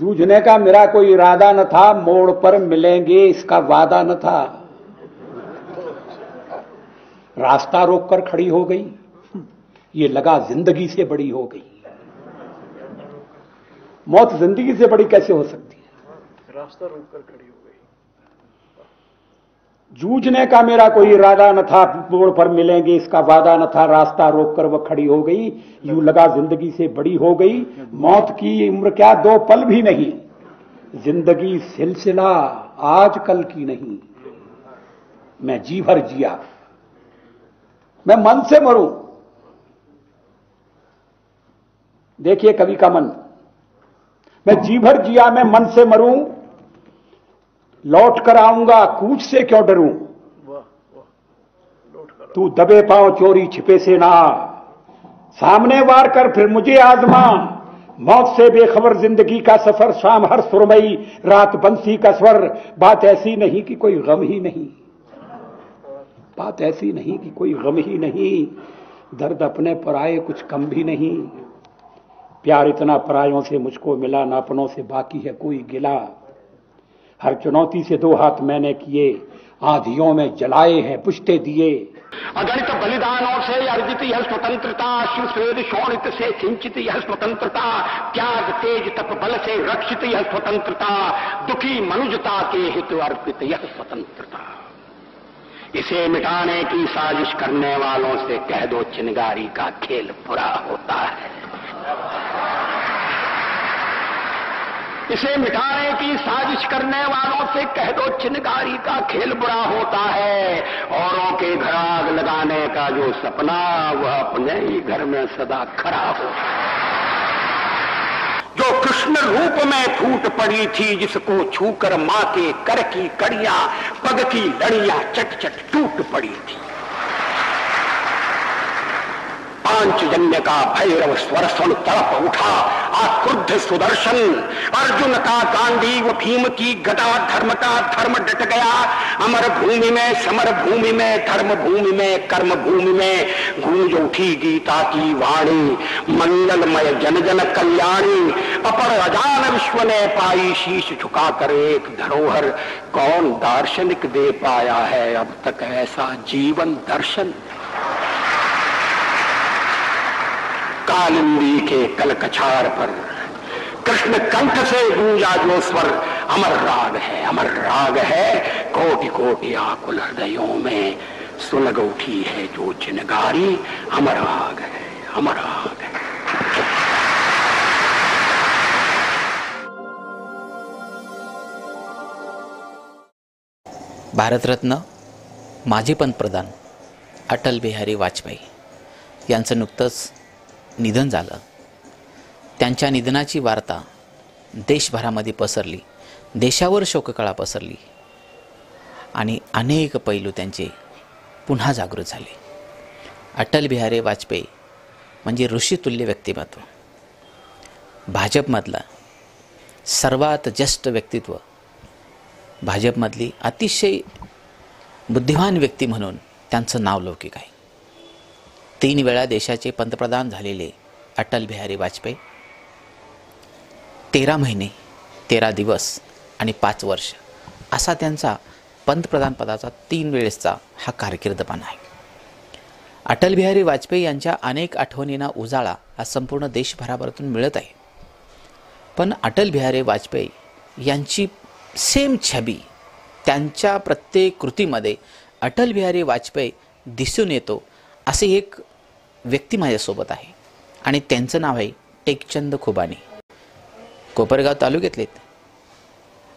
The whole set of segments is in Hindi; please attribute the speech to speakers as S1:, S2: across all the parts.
S1: जूझने का मेरा कोई इरादा न था, मोड़ पर मिलेंगे, इसका वादा न था। रास्ता रोककर खड़ी हो गई। ये लगा ज़िंदगी से बड़ी हो गई। मौत ज़िंदगी से बड़ी कैसे हो सकती है?
S2: रास्ता रोककर खड़ी हो
S1: जूझने का मेरा कोई इरादा न था, मोड़ पर मिलेंगे, इसका वादा न था, रास्ता रोककर वह खड़ी हो गई, यूँ लगा ज़िंदगी से बड़ी हो गई, मौत की उम्र क्या दो पल भी नहीं, ज़िंदगी सिलसिला आज कल की नहीं, मैं जी भर जिया, मैं मन से मरूं। देखिए कवि का मन, मैं जी भर जिया, मैं मन से मरूं लौट कर आऊँगा कूच से क्यों डरूं? तू दबे पाओ चोरी छिपे से ना। सामने वार कर फिर मुझे आजमा मौत से बेखबर ज़िंदगी का सफ़र शाम हर सुरमई रात बंसी का स्वर। बात ऐसी नहीं कि कोई गम ही नहीं। बात ऐसी नहीं कि कोई गम ही नहीं। दर्द अपने पराए कुछ कम भी नहीं। प्यार इतना परायों से मुझको मिला ना अपनों से बाकी है कोई गिला। हर चुनौती से दो हाथ मैंने किए, आंधियों में जलाए हैं पुष्टे दिए।
S3: अगणित बलिदानों से अर्जित यह स्वतंत्रता शिवश्वेद शोणित से सिंचित यह स्वतंत्रता, त्याग तेज तप बल से रक्षित यह स्वतंत्रता, दुखी मनुजता के हित अर्पित यह स्वतंत्रता। इसे मिटाने की साजिश करने वालों से कह दो चिनगारी का खेल बुरा होता है। इसे मिटाने की साजिश करने वालों से कह दो चिनकारी का खेल बुरा होता है। औरों के घर आग लगाने का जो सपना, वह अपने ही घर में सदा खड़ा हो। जो कृष्ण रूप में फूट पड़ी थी, जिसको छूकर माँ के कर की कड़ियाँ, पग की लड़ियाँ चट चट टूट पड़ी थी। पांचजन्य का भैरव स्वर सुन तड़प उठा। आक्रुद्ध सुदर्शन, अर्जुन का गांधी व भीम की गदा धर्म का धर्म डट गया। अमर भूमि में, समर भूमि में, धर्म भूमि में, कर्म भूमि में गूंज उठी गीता की वाणी। मंगलमय जन जन कल्याणी, अपर अजान विश्व ने पाई शीश झुका कर एक धरोहर। कौन दार्शनिक दे पाया है अब तक ऐसा जीवन दर्शन? कालिंदी के कलकछार पर। कृष्ण कंठ से गूंजा जो स्वर, अमर राग है, अमर राग है। कोटि कोटि आकुल हृदयों में सुलग उठी है जो चिनगारी, अमर राग है, अमर राग है।
S4: भारतरत्न माजी पंतप्रधान अटल बिहारी वाजपेयी यांचं नुकतंच निधन झालं. त्यांच्या निधनाची वार्ता देशभरामध्ये पसरली. देशावर शोककळा पसरली. आणि अनेक पैलू त्यांचे पुन्हा जागृत झाले. अटल बिहारी वाजपेयी म्हणजे ऋषितुल्य व्यक्तिमत्व. भाजपमधला सर्वात ज्येष्ठ व्यक्तित्व भाजपमधली अतिशय बुद्धिमान व्यक्ती म्हणून त्यांचं नाव लौकिक आहे. तीन वेळा देशाचे पंतप्रधान झालेले अटल बिहारी वाजपेयी. तेरा महिने तेरा दिवस आणि पाच वर्ष असा त्यांचा पंतप्रधान पदाचा तीन वेळेसचा हा कारकीर्दपणा आहे. अटल बिहारी वाजपेयी यांच्या अनेक आठवणींना उजाळा हा संपूर्ण देशभराभरातून मिळत आहे. पण अटल बिहारी वाजपेयी यांची सेम छबी त्यांच्या प्रत्येक कृतीमध्ये अटल बिहारी वाजपेयी दिसून येतो असे एक व्यक्ती माझ्यासोबत आहे. आणि त्यांचं नाव आहे टेकचंद खुबानी. कोपरगाव तालुक्यातलेत.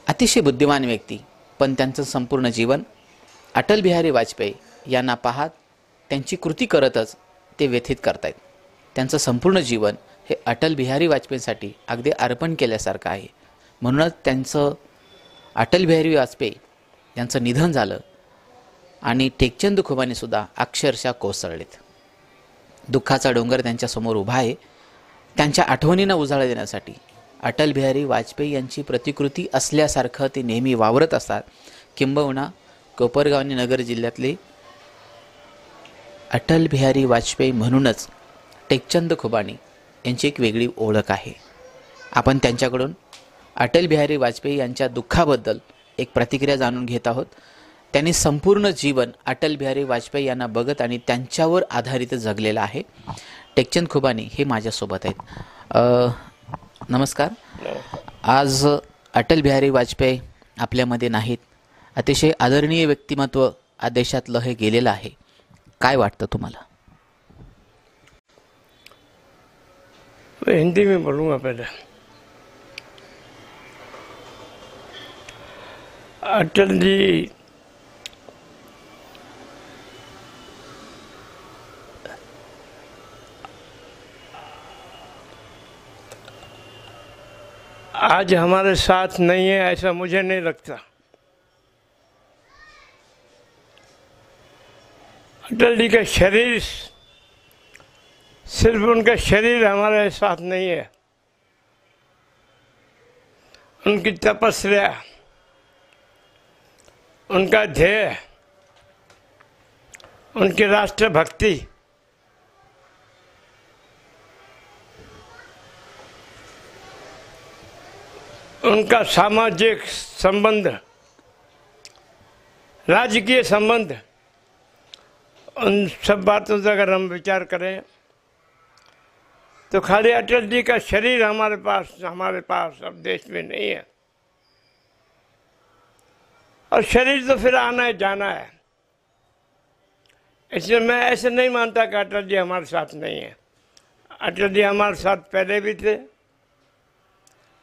S4: अतिशय बुद्धिमान व्यक्ती पण त्यांचं संपूर्ण जीवन अटल बिहारी वाजपेयी यांना पाहत त्यांची कृती करतच ते व्यथित करतायत. त्यांचं संपूर्ण जीवन हे अटल बिहारी वाजपेयीसाठी अगदी अर्पण केल्यासारखं आहे. म्हणूनच त्यांचं अटल बिहारी वाजपेयी यांचं निधन झालं आणि टेकचंद खुबानीसुद्धा अक्षरशः कोसळलेत. दुःखाचा डोंगर त्यांच्यासमोर उभा आहे. त्यांच्या आठवणींना उजाळा देण्यासाठी अटल बिहारी वाजपेयी यांची प्रतिकृती असल्यासारखं ते नेहमी वावरत असतात. किंबहुना कोपरगाव आणि नगर जिल्ह्यातले अटल बिहारी वाजपेयी म्हणूनच टेकचंद खुबाणी यांची एक वेगळी ओळख आहे. आपण त्यांच्याकडून अटल बिहारी वाजपेयी यांच्या दुःखाबद्दल एक प्रतिक्रिया जाणून घेत आहोत. त्यांनी संपूर्ण जीवन अटल बिहारी वाजपेयी यांना बघत आणि त्यांच्यावर आधारित जगलेलं आहे. टेकचंद खुबानी हे माझ्यासोबत आहेत. नमस्कार. आज अटल बिहारी वाजपेयी आपल्यामध्ये नाहीत. अतिशय आदरणीय व्यक्तिमत्व आ देशातलं हे गेलेलं आहे. काय वाटतं तुम्हाला?
S2: हिंदी में बोलूंगा पहले। अटल जी आज हमारे साथ नहीं है, ऐसा मुझे नहीं लगता। अटल जी का शरीर, सिर्फ़ उनका शरीर हमारे साथ नहीं है। उनकी तपस्या, उनका ध्येय, उनकी राष्ट्रभक्ति उनका सामाजिक संबंध, राजकीय संबंध, उन सब बातों से अगर हम विचार करें तो खाली अटल जी का शरीर हमारे पास हमारे पास अब देश में नहीं है। और शरीर तो फिर आना है जाना है। इसलिए मैं ऐसे नहीं मानता कि अटल जी हमारे साथ नहीं है। अटल जी हमारे साथ पहले भी थे,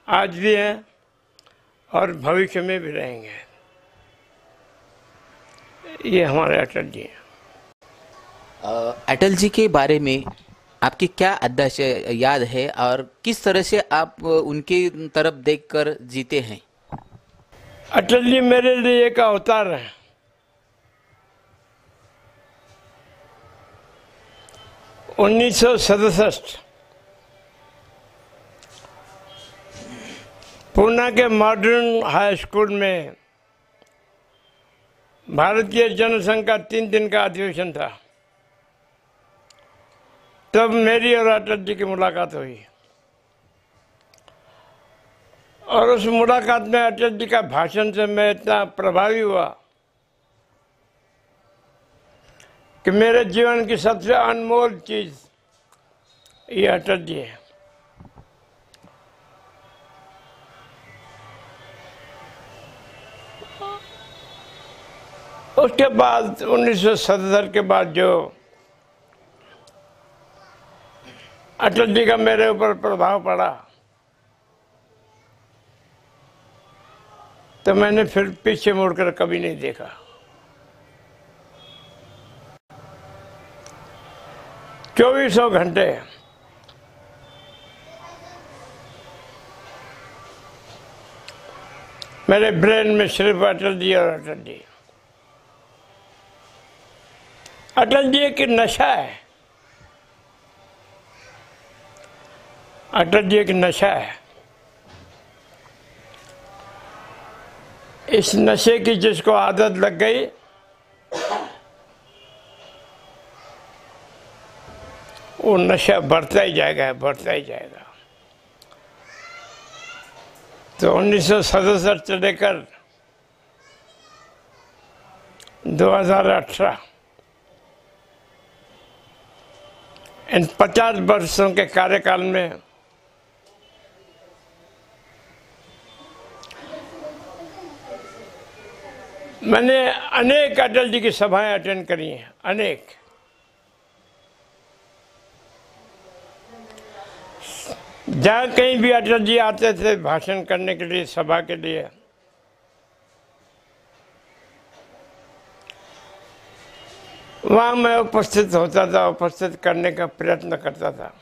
S2: आज भी हैं। और भविष्य में भी रहेंगे। ये हमारे अटल जी हैं।
S4: अटल जी के बारे में आपकी क्या अध्यक्ष याद है और किस तरह से आप उनकी तरफ़ देखकर जीते हैं?
S2: अटल जी मेरे लिए एक अवतार है। उन्नीस सौ पूना के मॉडर्न हाई स्कूल में भारतीय जनसंघ का तीन दिन का अधिवेशन था। तब मेरी और अटल जी की मुलाकात हुई। और उस मुलाकात में अटल जी का भाषण से मैं इतना प्रभावी हुआ कि मेरे जीवन की सबसे अनमोल चीज़ ये अटल जी है। उसके बाद उन्नीस सौ के बाद जो अटल जी का मेरे ऊपर प्रभाव पड़ा तो मैंने फिर पीछे मुड़कर कभी नहीं देखा। चौबीसों घंटे मेरे ब्रेन में सिर्फ़ अटल जी और अटल जी। अटल जी, एक नशा है। अटल जी, एक नशा है। इस नशे की जिसको आदत लग गई, वो नशा बढ़ता ही जाएगा, बढ़ता ही जाएगा। तो उन्नीस सौ सड़सठ से लेकर 2018 इन 50 वर्षों के कार्यकाल में मैंने अनेक अटल जी की सभाएँ अटेंड करी हैं, अनेक। जहाँ कहीं भी अटल जी आते थे भाषण करने के लिए, सभा के लिए वहाँ मैं उपस्थित होता था, उपस्थित करने का प्रयत्न करता था।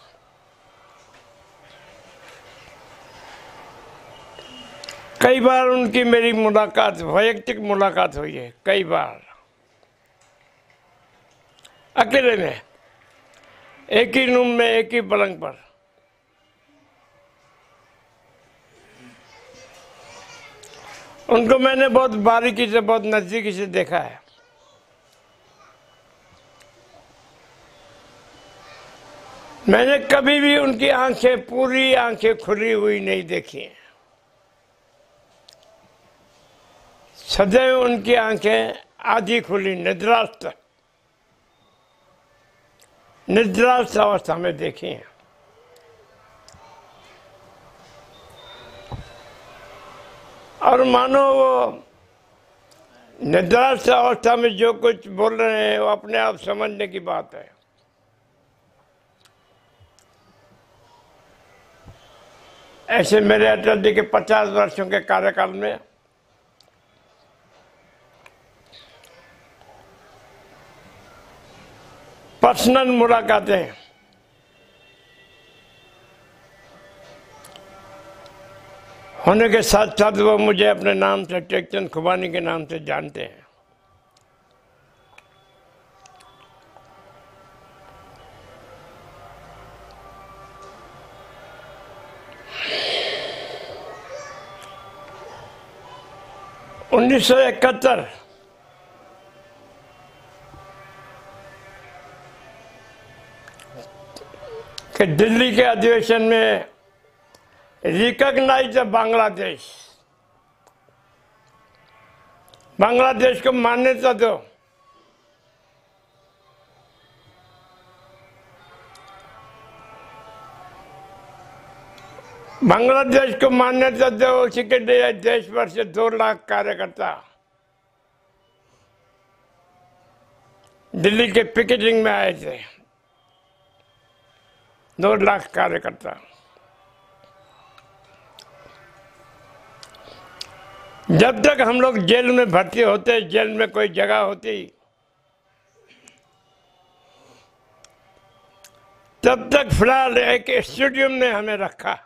S2: कई बार उनकी मेरी मुलाकात, वैयक्तिक मुलाकात हुई है, कई बार। अकेले में, एक ही रूम में, एक ही पलंग पर। उनको मैंने बहुत बारीकी से, बहुत नजदीकी से देखा है। मैंने कभी भी उनकी आँखें पूरी आँखें खुली हुई नहीं देखी। हैं सदैव उनकी आँखें आधी खुली, निद्रास्त। निद्रास्त अवस्था में देखी हैं। और मानो वो निद्रास्त अवस्था में जो कुछ बोल रहे हैं, वो अपने आप समझने की बात है। ऐसे मेरे अटल जी के पचास वर्षों के कार्यकाल में। पर्सनल मुलाकातें। होने के साथ साथ वो मुझे अपने नाम से, टेकचंद खुबानी के नाम से जानते हैं। उन्नीस सौ इकहत्तर। कि दिल्ली के अधिवेशन में रिकॉग्नाइज बांग्लादेश बांग्लादेश को मान्यता दो। बांग्लादेश को मान्यता दो उसी के लिए देश भर से दो लाख कार्यकर्ता दिल्ली के पिकेटिंग में आए थे दो लाख कार्यकर्ता जब तक हम लोग जेल में भर्ती होते जेल में कोई जगह होती तब तक फ़िलहाल एक स्टेडियम ने हमें रखा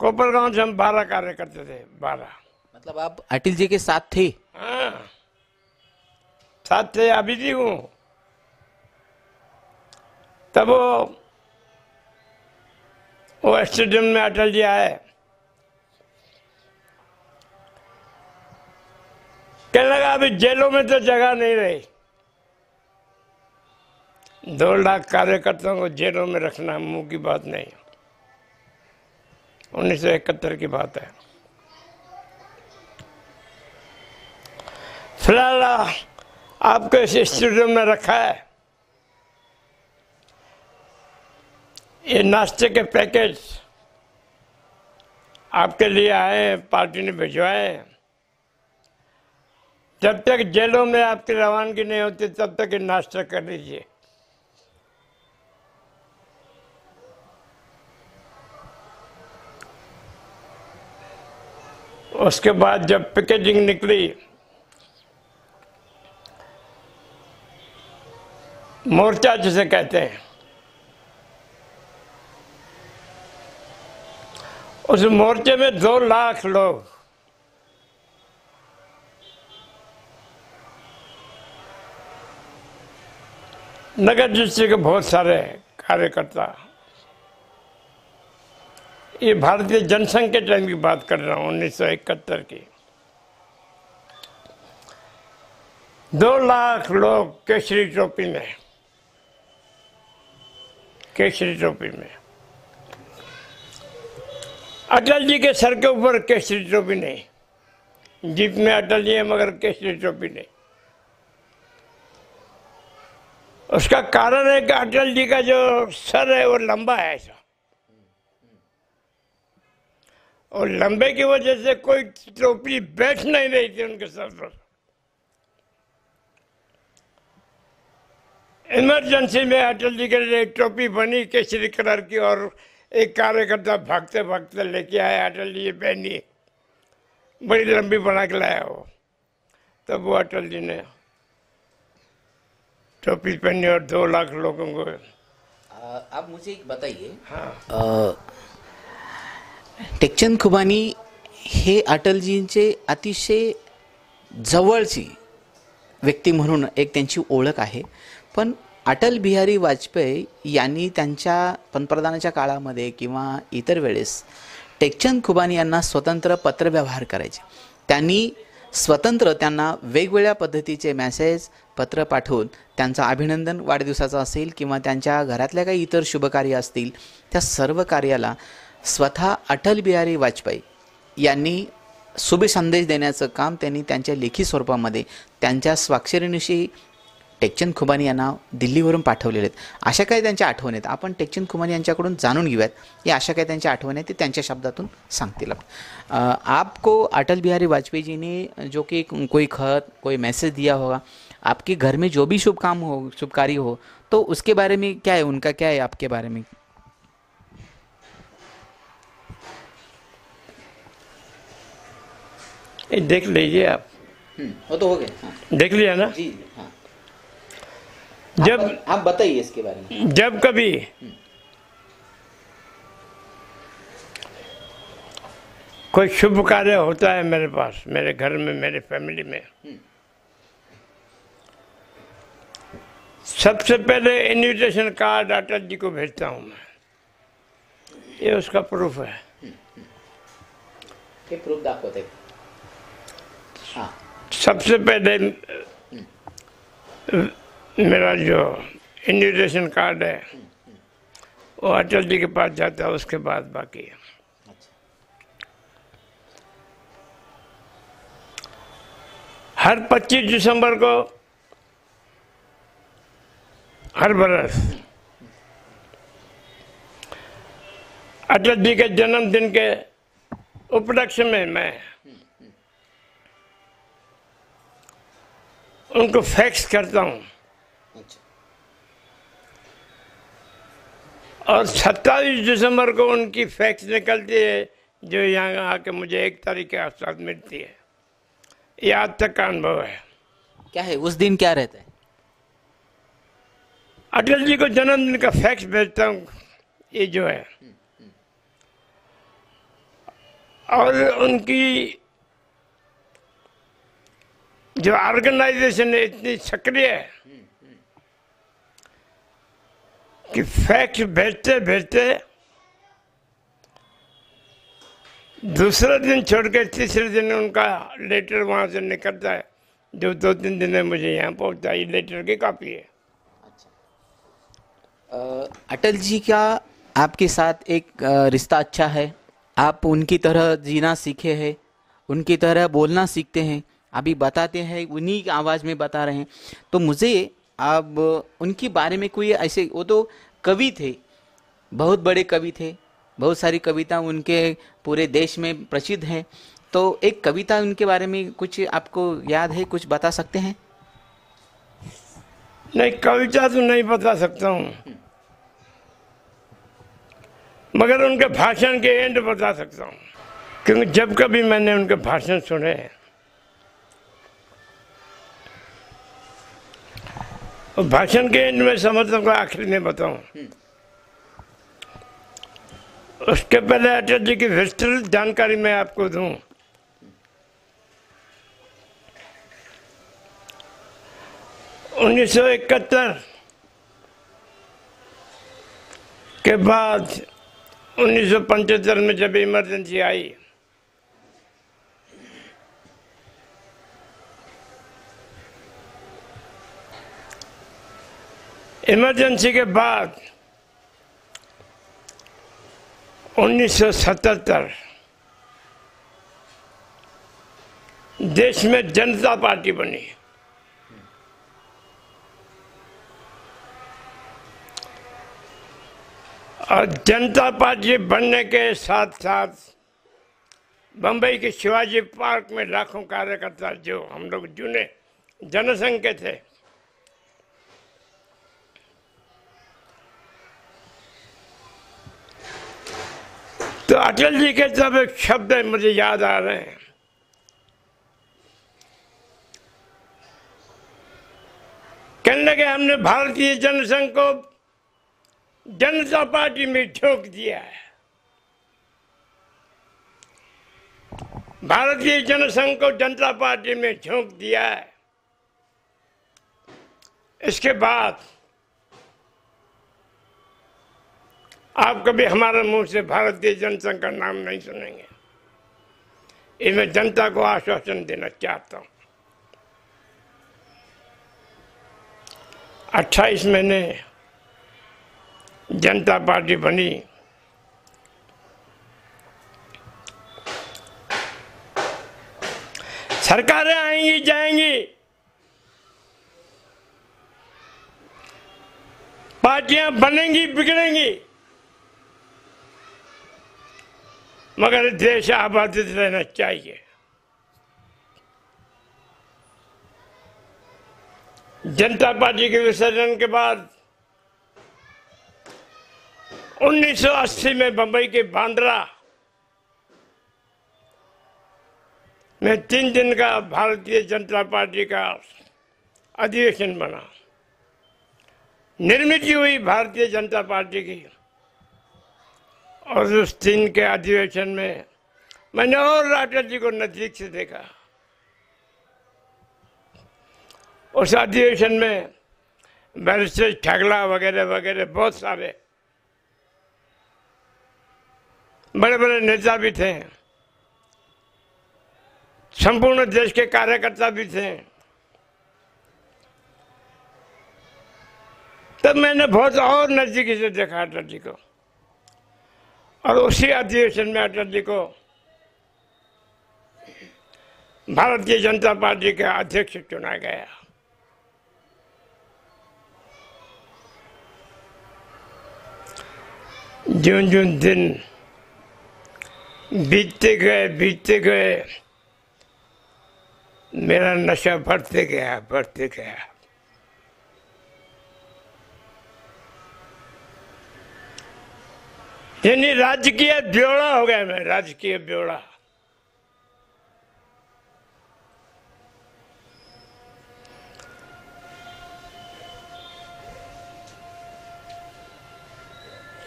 S2: कोपरगांव से हम बारह कार्य करते थे बारह।
S4: मतलब आप अटल जी के साथ थे?
S2: हाँ। साथ थे अभी जी हूँ। तब वो वो स्टेडियम में अटल जी आए। कहने लगा अभी जेलों में तो जगह नहीं रही। दो लाख कार्यकर्ताओं को जेलों में रखना मुँह की बात नहीं उन्नीस सौ इकहत्तर की बात है। फ़िलहाल, आपको इस स्टूडियो में रखा है। ये नाश्ते के पैकेज आपके लिए आए, पार्टी ने भिजवाए। जब तक जेलों में आपकी रवानगी नहीं होती, तब तक ये नाश्ता कर लीजिए। उसके बाद जब पैकेजिंग निकली, मोर्चा जिसे कहते हैं, उस मोर्चे में दो लाख लोग, नगर डिस्ट्रिक्ट के बहुत सारे कार्यकर्ता ये भारतीय जनसंघ के टाइम की बात कर रहा हूँ, उन्नीस सौ इकहत्तर की। दो लाख लोग केसरी टोपी में, केसरी टोपी में। अटल जी के सर के ऊपर केसरी टोपी नहीं, जीप में अटल जी है मगर केसरी टोपी नहीं। उसका कारण है कि अटल जी का जो सर है वो लंबा है ऐसा। और लंबे की वजह से कोई टोपी बैठ नहीं रही थी उनके सर पर। इमरजेंसी में अटल जी के लिए टोपी बनी केसरी कलर की और एक कार्यकर्ता भागते भागते लेके आया अटल जी पहनी। बड़ी लंबी बना के लाया वो। तब वो अटल जी ने टोपी पहनी और दो लाख लोगों को
S4: आप मुझे एक बताइए।
S2: हाँ।
S4: टेकचंद खुबानी हे अटलजींचे अतिशय जवळची व्यक्ती म्हणून एक त्यांची ओळख आहे. पण अटल बिहारी वाजपेयी यांनी त्यांच्या पंतप्रधानाच्या काळामध्ये किंवा इतर वेळेस टेकचंद खुबानी यांना स्वतंत्र पत्रव्यवहार करायचे. त्यांनी स्वतंत्र त्यांना वेगवेगळ्या पद्धतीचे मेसेज पत्र पाठवून त्यांचं अभिनंदन वाढदिवसाचं असेल किंवा त्यांच्या घरातल्या काही इतर शुभकार्य असतील त्या सर्व कार्याला स्वतः अटल बिहारी वाजपेयी यांनी शुभ संदेश देण्याचं काम त्यांनी त्यांच्या लेखी स्वरूपामध्ये त्यांच्या स्वाक्षरीनिशी टेकचंद खुबानी यांना दिल्लीवरून पाठवलेले आहेत. अशा काही त्यांच्या आठवणी आहेत. आपण टेकचंद खुबानी यांच्याकडून जाणून घेऊयात. या अशा काही त्यांच्या आठवणी आहेत ते त्यांच्या शब्दातून सांगतील आपण. आपको अटल बिहारी वाजपेयी जी ने जो की कोई खत कोई मैसेज दिया होगा आपके घर में जो भी शुभ काम हो शुभ कार्य हो तो उसके बारे में क्या है उनका क्या है आपके बारे में?
S2: ये देख लीजिए आप।
S4: वो तो हो गए हाँ।
S2: देख लिया ना?
S4: जी हाँ।
S2: जब
S4: आप, आप बताइए इसके बारे में।
S2: जब कभी कोई शुभ कार्य होता है मेरे पास मेरे घर में मेरे फैमिली में सबसे पहले इनविटेशन कार्ड अटल जी को भेजता हूँ मैं। ये उसका प्रूफ
S4: है। प्रूफ दाखवते हाँ
S2: सबसे पहले, मेरा जो इन्विटेशन कार्ड है, वो अटल जी के पास जाता है, उसके बाद बाकी है। हर 25 दिसंबर को, हर बरस, अटल जी के जन्मदिन के उपलक्ष्य में मैं उनको फैक्स करता हूँ।
S4: अच्छा।
S2: और 27 दिसंबर को उनकी फैक्स निकलती है जो यहाँ आके मुझे एक तारीख के आसपास मिलती है। ये आज तक का अनुभव है।
S4: क्या है उस दिन क्या रहता है?
S2: अटल जी को जन्मदिन का फैक्स भेजता हूँ ये जो है। और उनकी जो ऑर्गेनाइजेशन इतनी सक्रिय है कि फैक्ट भेजते भेजते दूसरे दिन छोड़ के तीसरे दिन उनका लेटर वहाँ से निकलता है। जो दो तीन दिन में मुझे यहाँ पहुँचता है लेटर की कॉपी है।
S4: अ, अटल जी का आपके साथ एक रिश्ता अच्छा है? आप उनकी तरह जीना सीखे हैं उनकी तरह बोलना सीखते हैं अभी बताते हैं उन्हीं की आवाज़ में बता रहे हैं। तो मुझे अब उनके बारे में कोई ऐसे वो तो कवि थे बहुत बड़े कवि थे बहुत सारी कविता उनके पूरे देश में प्रसिद्ध हैं। तो एक कविता उनके बारे में कुछ आपको याद है कुछ बता सकते हैं?
S2: नहीं कविता तो नहीं बता सकता हूँ। मगर उनके भाषण के एंड बता सकता हूँ। क्योंकि जब कभी मैंने उनके भाषण सुने हैं, भाषण के एंड में समर्थन को आखिरी में बताऊँ। उसके पहले अटल जी की विस्तृत जानकारी मैं आपको दूँ। उन्नीस सौ इकहत्तर के बाद उन्नीस सौ में जब इमरजेंसी आई इमरजेंसी के बाद 1977 देश में जनता पार्टी बनी। और जनता पार्टी बनने के साथ साथ बम्बई के शिवाजी पार्क में लाखों कार्यकर्ता जो हम लोग जुने जनसंघ के थे तो अटल जी के जब एक शब्द मुझे याद आ रहे हैं। कहने लगे, हमने भारतीय जनसंघ को जनता पार्टी में ठोक दिया है। भारतीय जनसंघ को जनता पार्टी में झोंक दिया है। इसके बाद आप कभी हमारे मुँह से भारतीय जनसंघ का नाम नहीं सुनेंगे। ये मैं जनता को आश्वासन देना चाहता हूँ। 28 महीने जनता पार्टी बनी। सरकारें आएँगी, जाएँगी। पार्टियाँ बनेंगी, बिगड़ेंगी। मगर देश आबादित रहना चाहिए। जनता पार्टी के विसर्जन के बाद 1980 में बंबई के बांद्रा में तीन दिन का भारतीय जनता पार्टी का अधिवेशन बना। निर्मित हुई भारतीय जनता पार्टी की और उस दिन के अधिवेशन में मैंने और अटल जी को नज़दीक से देखा। उस अधिवेशन में बैरिस्टर ठगला वगैरह वगैरह बहुत सारे बड़े बड़े नेता भी थे। संपूर्ण देश के कार्यकर्ता भी थे। तब मैंने बहुत और नजदीकी से देखा अटल जी को। और उसी अधिवेशन में अटल जी को भारतीय जनता पार्टी के अध्यक्ष चुना गया। जो जो दिन बीतते गए बीतते गए, मेरा नशा बढ़ते गया बढ़ते गया। यानी राजकीय ब्योड़ा हो गया मैं, राजकीय ब्योड़ा।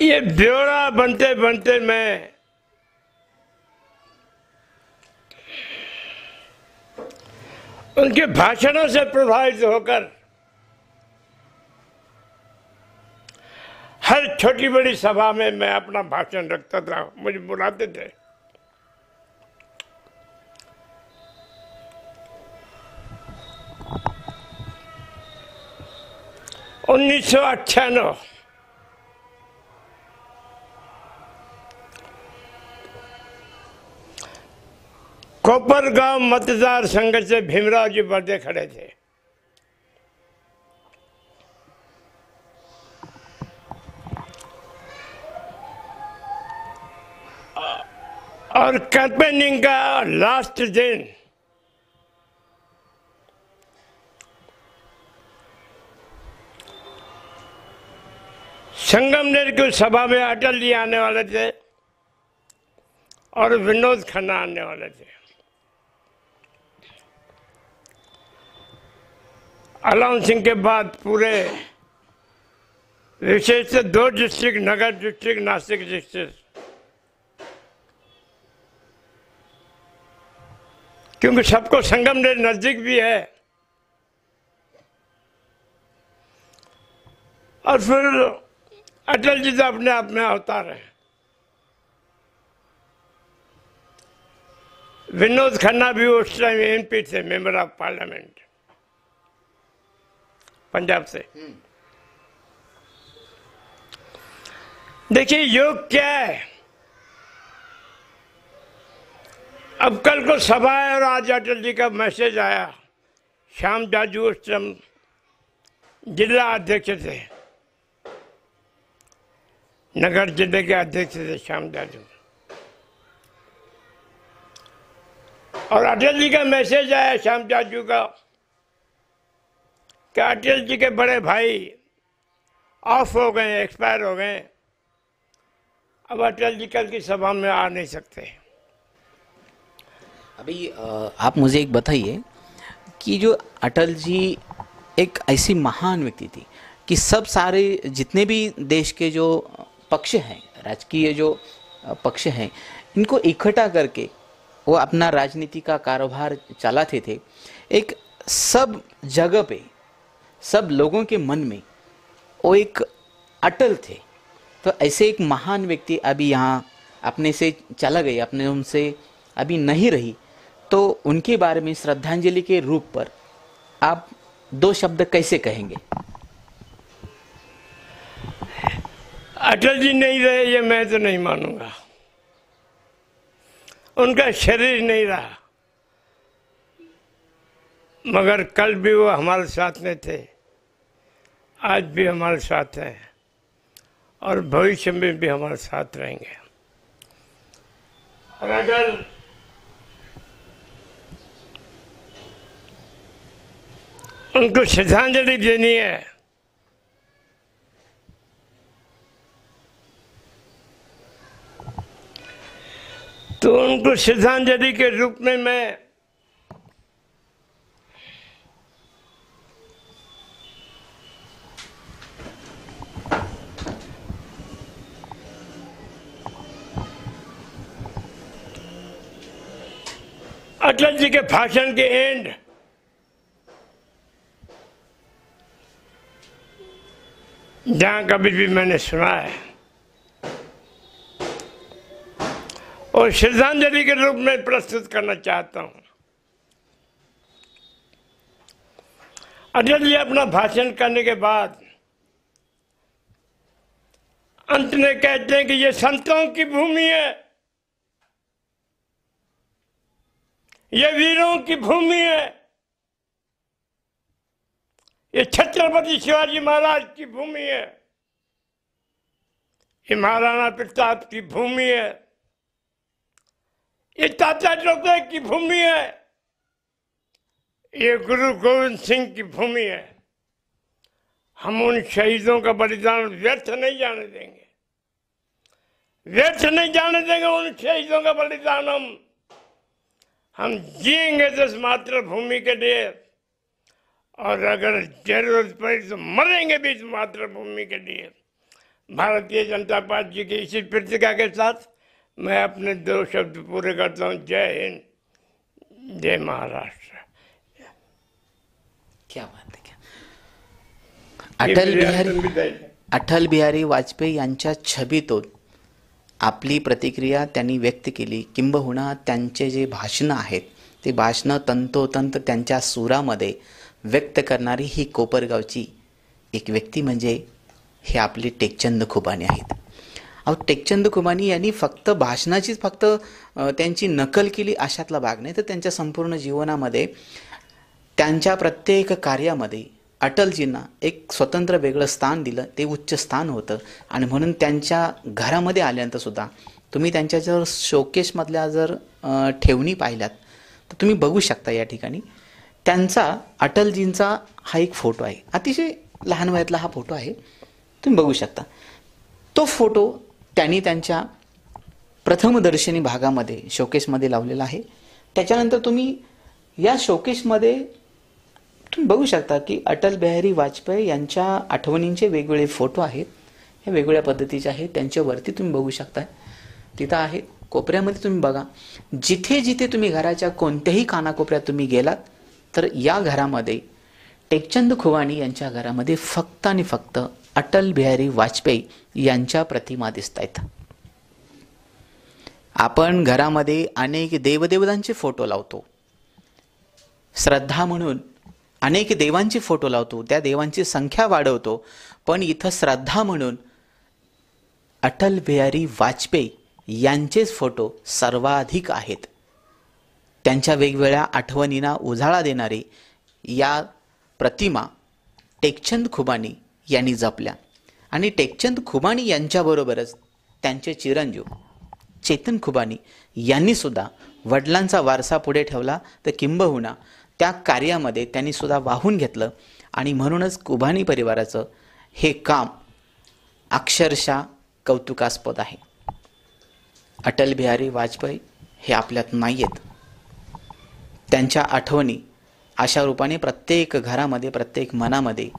S2: ये ब्योड़ा बनते बनते मैं उनके भाषणों से प्रभावित होकर हर छोटी बड़ी सभा में मैं अपना भाषण रखता था, मुझे बुलाते थे। उन्नीस सौ अट्ठानवे कोपरगांव मतदार संघ से भीमराव जी बर्दे खड़े थे। और कैंपेनिंग का लास्ट दिन। संगमनेर की सभा में अटल जी आने वाले थे और विनोद खन्ना आने वाले थे। अलाउन सिंह के बाद पूरे विशेष दो district Nagar district Nashik district क्योंकि सबको संगमनेर नज़दीक भी है। और फिर अटल जी तो अपने आप में अवतार है। विनोद खन्ना भी उस टाइम एमपी थे मेंबर ऑफ़ पार्लियामेंट पंजाब से। देखिए योग क्या है? अब कल को सभा है और आज अटल जी का मैसेज आया। श्याम जाजू उस जिला अध्यक्ष थे। नगर ज़िले के अध्यक्ष थे श्याम जाजू। और अटल जी का मैसेज आया श्याम जाजू का कि अटल जी के बड़े भाई ऑफ़ हो गए, एक्सपायर हो गए। अब अटल जी कल की सभा में आ नहीं सकते।
S4: अभी आप मुझे एक बताइए कि जो अटल जी एक ऐसी महान व्यक्ति थी कि सब सारे जितने भी देश के जो पक्ष हैं, राजकीय जो पक्ष हैं, इनको इकट्ठा करके वो अपना राजनीति का कारोबार चलाते थे। एक सब जगह पे, सब लोगों के मन में वो एक अटल थे। तो ऐसे एक महान व्यक्ति अभी यहाँ अपने से चला गए अपने उनसे अभी नहीं रही। तो उनके बारे में श्रद्धांजलि के रूप पर आप दो शब्द कैसे कहेंगे?
S2: अटल जी नहीं रहे, ये मैं तो नहीं मानूँगा। उनका शरीर नहीं रहा। मगर कल भी वो हमारे साथ में थे, आज भी हमारे साथ हैं, और भविष्य में भी हमारे साथ रहेंगे। और अगर उनको श्रद्धांजलि देनी है। तो उनको श्रद्धांजलि के रूप में मैं अटल जी के भाषण के एंड जहाँ कभी भी मैंने सुना है और श्रद्धांजलि के रूप में प्रस्तुत करना चाहता हूँ अटल जी अपना भाषण करने के बाद अंत में कहते हैं कि ये संतों की भूमि है ये वीरों की भूमि है ये छत्रपति शिवाजी महाराज की भूमि है। ये महाराणा प्रताप की भूमि है। ये ताता टोपे की भूमि है। ये गुरु गोविंद सिंह की भूमि है। हम उन शहीदों का बलिदान व्यर्थ नहीं जाने देंगे। व्यर्थ नहीं जाने देंगे उन शहीदों का बलिदान हम। हम जिएँगे इस मातृभूमि के लिए। और अगर जरूरत पड़ी तो मरेंगे भी इस मातृभूमि के लिए। भारतीय जनता पार्टी की इसी प्रतिज्ञा के साथ मैं अपने दो शब्द पूरे करता हूँ। जय हिंद जय महाराष्ट्र।
S4: क्या बात आहे क्या? अटल बिहारी अटल बिहारी वाजपेयी यांच्या छबीतून आपली प्रतिक्रिया त्यांनी व्यक्त केली. किंबहुना त्यांचे जे भाषणं आहेत ते भाषणं तंतोतंत त्यांच्या सुरामध्ये व्यक्त करणारी ही कोपरगावची एक व्यक्ती म्हणजे हे आपले टेकचंद खुबानी आहेत. अहो टेकचंद खुबानी यांनी फक्त भाषणाचीच फक्त त्यांची नकल केली अशातला भाग नाही. तर त्यांच्या संपूर्ण जीवनामध्ये त्यांच्या प्रत्येक कार्यामध्ये अटलजींना एक स्वतंत्र वेगळं स्थान दिलं ते उच्च स्थान होतं. आणि म्हणून त्यांच्या घरामध्ये आल्यानंतर सुद्धा तुम्ही त्यांच्या जर शोकेशमधल्या जर ठेवणी पाहिल्यात तर तुम्ही बघू शकता या ठिकाणी त्यांचा अटलजींचा हा एक फोटो आहे. अतिशय लहान वयातला हा फोटो आहे. तुम्ही बघू शकता. तो फोटो त्यांनी त्यांच्या प्रथमदर्शनी भागामध्ये शोकेसमध्ये लावलेला आहे. त्याच्यानंतर तुम्ही या शोकेसमध्ये तुम्ही बघू शकता की अटल बिहारी वाजपेयी यांच्या आठवणींचे वेगवेगळे फोटो आहेत. हे वेगवेगळ्या पद्धतीचे आहेत. त्यांच्यावरती तुम्ही बघू शकता. तिथं आहे. कोपऱ्यामध्ये तुम्ही बघा. जिथे जिथे तुम्ही घराच्या कोणत्याही कानाकोपऱ्यात तुम्ही गेलात तर या घरामध्ये टेकचंद खुवानी यांच्या घरामध्ये फक्त आणि फक्त अटल बिहारी वाजपेयी यांच्या प्रतिमा दिसत आहेत आपण घरामध्ये अनेक देवदेवतांचे फोटो लावतो. श्रद्धा म्हणून अनेक देवांचे फोटो लावतो. त्या देवांची संख्या वाढवतो. पण इथं श्रद्धा म्हणून अटल बिहारी वाजपेयी यांचेच फोटो सर्वाधिक आहेत. त्यांच्या वेगवेगळ्या आठवणींना उजाळा देणारे या प्रतिमा टेकचंद खुबानी यांनी जपल्या. आणि टेकचंद खुबानी यांच्याबरोबरच त्यांचे चिरंजीव चेतन खुबानी यांनीसुद्धा वडिलांचा वारसा पुढे ठेवला तर किंबहुना त्या कार्यामध्ये त्यांनी सुद्धा वाहून घेतलं. आणि म्हणूनच खुबानी परिवाराचं हे काम अक्षरशः कौतुकास्पद आहे. अटल बिहारी वाजपेयी हे आपल्यात नाही आहेत त्यांच्या आठवणी अशा रूपाने प्रत्येक घरामध्ये प्रत्येक मनामध्ये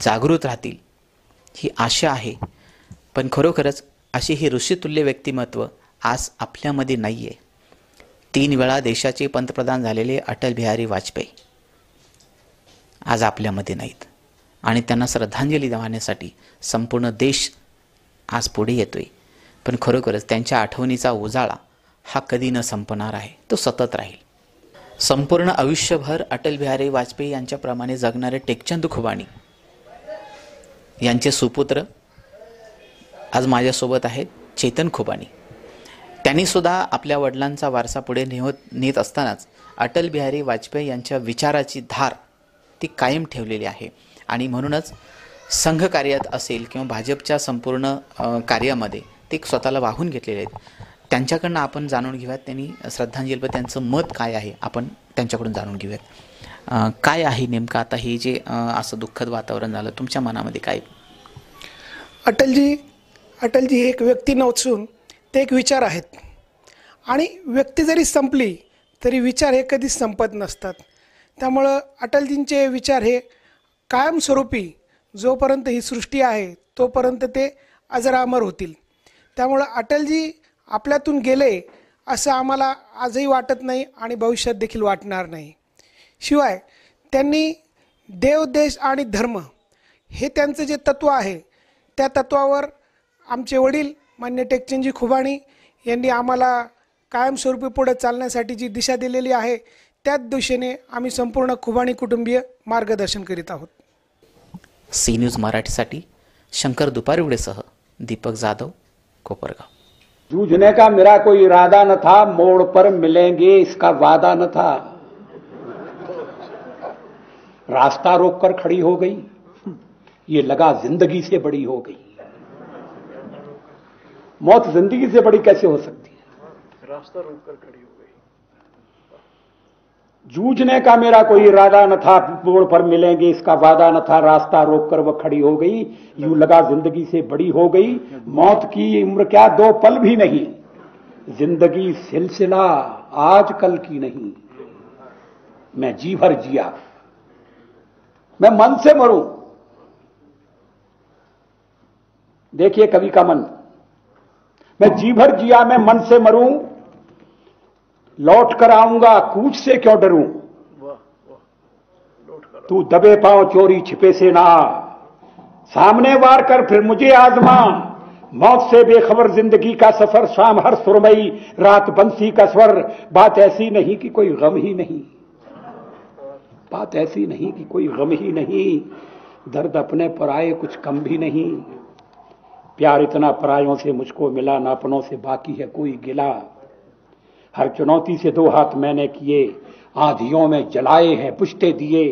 S4: जागृत राहतील. ही आशा आहे. पण खरोखरच अशी ही ऋषितुल्य व्यक्तिमत्व आज आपल्यामध्ये नाही आहे तीन वेळा देशाचे पंतप्रधान झालेले अटल बिहारी वाजपेयी आज आपल्यामध्ये नाहीत. आणि त्यांना श्रद्धांजली देण्यासाठी संपूर्ण देश आज पुढे येतोय. पण खरोखरच त्यांच्या आठवणीचा उजाळा हा कधी न संपणार आहे. तो सतत राहील. संपूर्ण आयुष्यभर अटल बिहारी वाजपेयी यांच्याप्रमाणे जगणारे टेकचंद खुबाणी यांचे सुपुत्र आज माझ्यासोबत आहेत चेतन खुबाणी त्यांनी सुद्धा आपल्या वडिलांचा वारसा पुढे नेहत नेत असतानाच अटल बिहारी वाजपेयी यांच्या विचाराची धार ती कायम ठेवलेली आहे. आणि म्हणूनच संघ कार्यात असेल किंवा भाजपच्या संपूर्ण कार्यामध्ये ते स्वतःला वाहून घेतलेले आहेत. त्यांच्याकडनं आपण जाणून घेऊयात त्यांनी श्रद्धांजलीवर त्यांचं मत काय आहे आपण त्यांच्याकडून जाणून घेऊयात. काय आहे नेमकं आता हे जे असं दुःखद वातावरण झालं तुमच्या मनामध्ये काय?
S5: अटलजी अटलजी हे एक व्यक्ती नसून ते एक विचार आहेत. आणि व्यक्ती जरी संपली तरी विचार हे कधीच संपत नसतात. त्यामुळं अटलजींचे विचार हे कायमस्वरूपी जोपर्यंत ही सृष्टी आहे तोपर्यंत ते अजरामर होतील. त्यामुळं अटलजी आपल्यातून गेले असं आम्हाला आजही वाटत नाही आणि भविष्यात देखील वाटणार नाही. शिवाय त्यांनी देव देश आणि धर्म हे त्यांचं जे तत्त्व आहे त्या तत्वावर आमचे वडील मान्य टेकचंदजी खुबाणी यांनी आम्हाला कायमस्वरूपी पुढे चालण्यासाठी जी दिशा दिलेली आहे त्याच दिशेने आम्ही संपूर्ण खुबाणी कुटुंबीय मार्गदर्शन करीत आहोत.
S4: सी न्यूज मराठीसाठी शंकर दुपारवडेसह दीपक जाधव कोपरगाव.
S1: जूझने का मेरा कोई इरादा न था, मोड़ पर मिलेंगे इसका वादा न था। रास्ता रोककर खड़ी हो गई, ये लगा ज़िंदगी से बड़ी हो गई। मौत ज़िंदगी से बड़ी कैसे हो सकती है? रास्ता रोककर खड़ी हो जूझने का मेरा कोई इरादा न था, मोड़ पर मिलेंगे, इसका वादा न था, रास्ता रोककर वह खड़ी हो गई, यूँ लगा ज़िंदगी से बड़ी हो गई, मौत की उम्र क्या दो पल भी नहीं, ज़िंदगी सिलसिला आज कल की नहीं, मैं जी भर जिया, मैं मन से मरूं। देखिए कवि का मन, मैं जी भर जिया, मैं मन से मरूं लौट कर आऊँगा कूच से क्यों डरूं? तू दबे पाँव चोरी छिपे से ना सामने वार कर फिर मुझे आजमा मौत से बेखबर ज़िंदगी का सफ़र शाम हर सुरमई रात बंसी का स्वर। बात ऐसी नहीं कि कोई गम ही नहीं। बात ऐसी नहीं कि कोई गम ही नहीं। दर्द अपने पर आए कुछ कम भी नहीं। प्यार इतना परायों से मुझको मिला ना अपनों से बाकी है कोई गिला। हर चुनौती से दो हाथ मैंने किए आंधियों में जलाए हैं पुष्टे दिए।